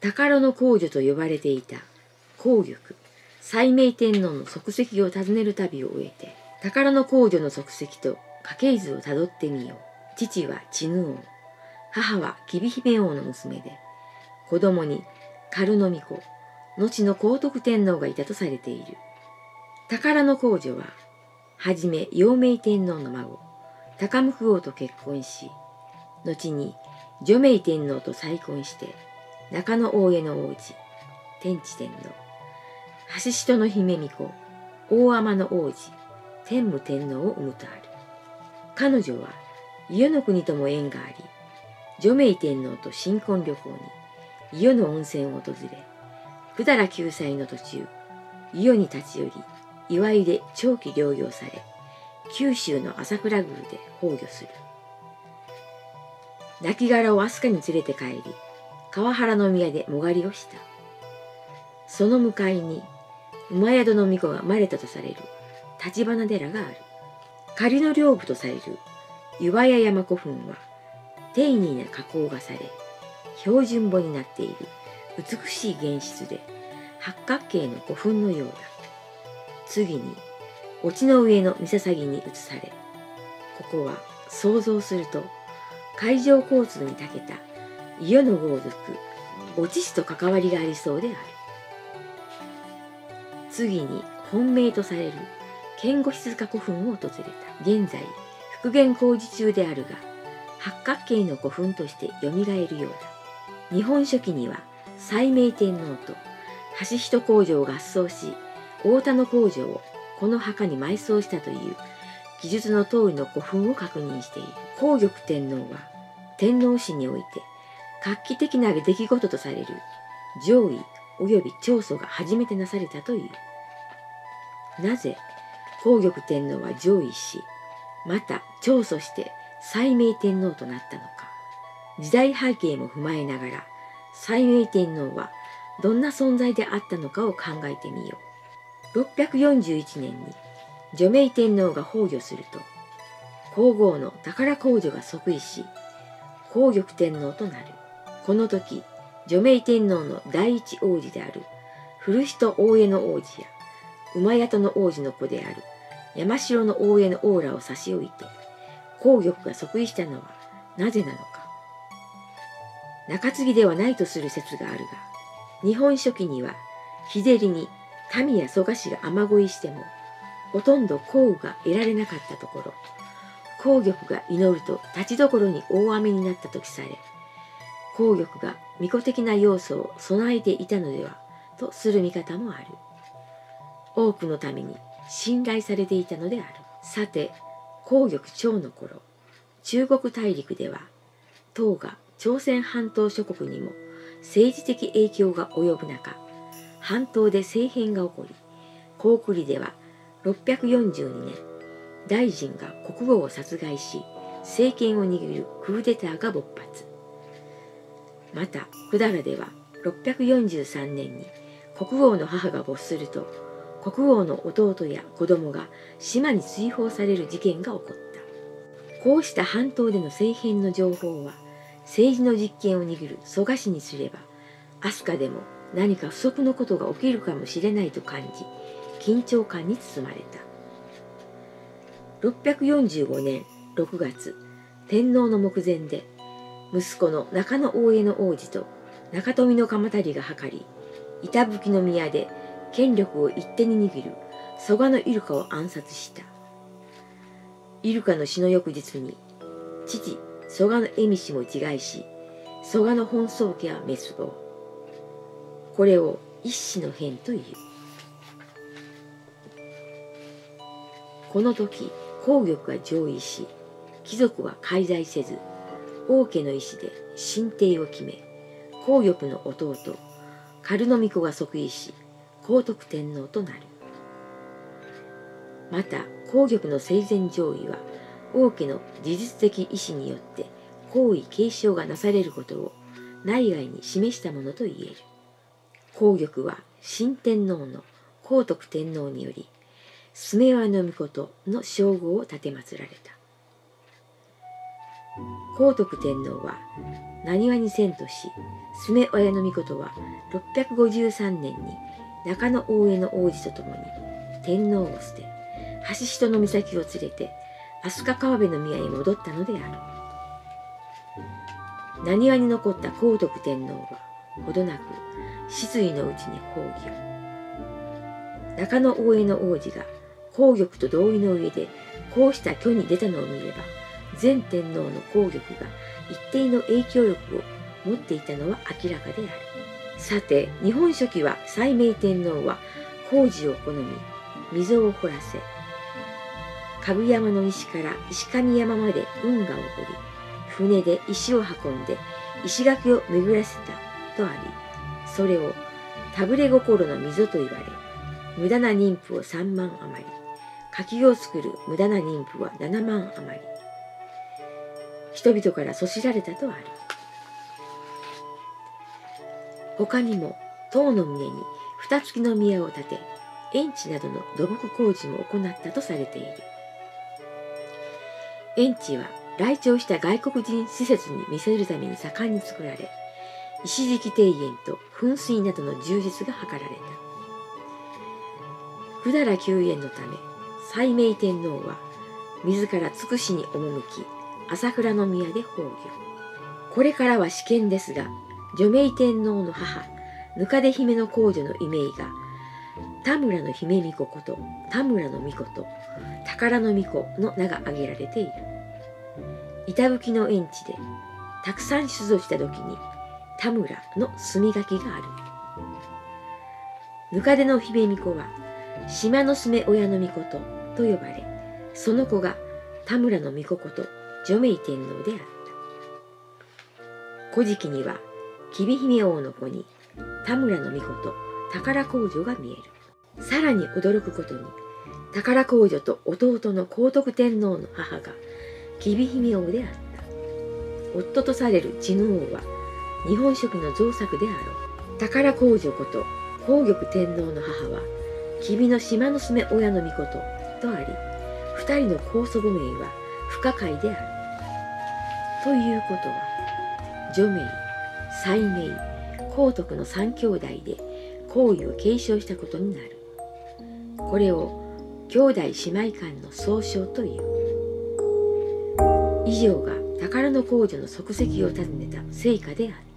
宝の皇女と呼ばれていた皇玉西明天皇の足跡を訪ねる旅を終えて宝の皇女の足跡と家系図をたどってみよう。父は知ヌ王母は吉備姫王の娘で子供にカルノミ子後の皇徳天皇がいたとされている。宝の皇女ははじめ陽明天皇の孫高無王と結婚し後に除明天皇と再婚して中野大江の王子天智天皇。橋下の姫巫女。大天の王子。天武天皇を生むとある。彼女は伊予の国とも縁があり除明天皇と新婚旅行に伊予の温泉を訪れ百済救済の途中伊予に立ち寄り岩井で長期療養され九州の朝倉宮で崩御する。亡骸を飛鳥に連れて帰り川原の宮でもがりをした。その向かいに馬宿の巫女が生まれたとされる立花寺がある。仮の領部とされる岩屋山古墳は丁寧な加工がされ標準語になっている美しい原質で八角形の古墳のようだ。次に落ちの上の三捧に移されここは想像すると海上交通に長けた伊予の豪族落ち師と関わりがありそうである。次に本命とされる剣護静古墳を訪れた。現在復元工事中であるが八角形の古墳としてよみがえるようだ。日本書紀には西明天皇と橋人工場を合葬し太田の工場をこの墓に埋葬したという記述の通りの古墳を確認している。皇玉天皇は天皇史において画期的な出来事とされる上位及び長祖が初めてなされたという。なぜ皇玉天皇は上位しまた長祖して西明天皇となったのか。時代背景も踏まえながら西明天皇はどんな存在であったのかを考えてみよう。641年に除明天皇が崩御すると皇后の宝皇女が即位し皇玉天皇となる。この時除明天皇の第一王子である古人大江の王子や馬宿の王子の子である山城の大江のオーラを差し置いて皇玉が即位したのはなぜなのか。中継ぎではないとする説があるが日本書紀には日照りに民や蘇我氏が雨乞いしてもほとんど降雨が得られなかったところ皇玉が祈ると立ちどころに大雨になったと記され皇玉が巫女的な要素を備えていたのではとする見方もある。多くのために信頼されていたのである。さて皇玉朝の頃中国大陸では唐が朝鮮半島諸国にも政治的影響が及ぶ中半島で政変が起こり高句麗では642年大臣が国王を殺害し政権を握るクーデターが勃発。また百済では643年に国王の母が没すると国王の弟や子供が島に追放される事件が起こった。こうした半島での政変の情報は政治の実権を握る蘇我氏にすれば飛鳥でも何か不測のことが起きるかもしれないと感じ緊張感に包まれた。645年6月天皇の目前で息子の中野大江の王子と中富の鎌足が図り板吹の宮で権力を一手に握る蘇我のイルカを暗殺した。イルカの死の翌日に父蘇我の恵美氏も自害し蘇我の本宗家は滅亡。これを一子の変という。この時皇玉が上位し貴族は介在せず王家の意志で神帝を決め皇玉の弟カルノミ子が即位し皇徳天皇となる。また皇玉の生前上位は王家の事実的意思によって皇位継承がなされることを内外に示したものと言える。皇玉は新天皇の皇徳天皇によりスメワの御事の称号を奉られた。皇徳天皇は何話に遷都しスメ親の御は653年に中野大江の王子と共に天皇を捨て橋下の岬を連れて飛鳥川辺の宮へ戻ったのである。何話に残った皇徳天皇はほどなく失意のうちに崩御中野大江の王子が皇玉と同意の上でこうした虚に出たのを見れば前天皇の皇玉が一定の影響力を持っていたのは明らかである。さて日本書紀は西明天皇は工事を好み溝を掘らせかぐ山の西から石神山まで運河を掘り船で石を運んで石垣を巡らせたとありそれをたぶれ心の溝と言われ無駄な妊婦を3万余り柿を作る無駄な妊婦は7万余り。人々からそしられたとある他にも塔の峰に蓋付きの宮を建て園地などの土木工事も行ったとされている。園地は来庁した外国人施設に見せるために盛んに作られ石敷庭園と噴水などの充実が図られた。百済救援のため西明天皇は自ら尽くしに赴き朝倉宮で崩御これからは試験ですが女明天皇の母額出姫の皇女のイメイが田村の姫巫女こと田村の巫女と宝の巫女の名が挙げられている。板吹きの園地でたくさん出土した時に田村の墨書きがある。ぬかでの姫巫女は島のすめ親の巫女とと呼ばれその子が田村の御子こと女明天皇であった。古事記には吉備姫王の子に田村の御子と宝工女が見える。さらに驚くことに宝工女と弟の皇徳天皇の母が吉備姫王であった。夫とされる知能王は日本書紀の造作であろう。宝工女こと皇玉天皇の母は吉備の島の娘親の御子ととあり二人の高祖母名は不可解である。ということは除名再名皇徳の三兄弟で皇位を継承したことになる。これを兄弟姉妹間の総称という。以上が宝の皇女の足跡を訪ねた成果であった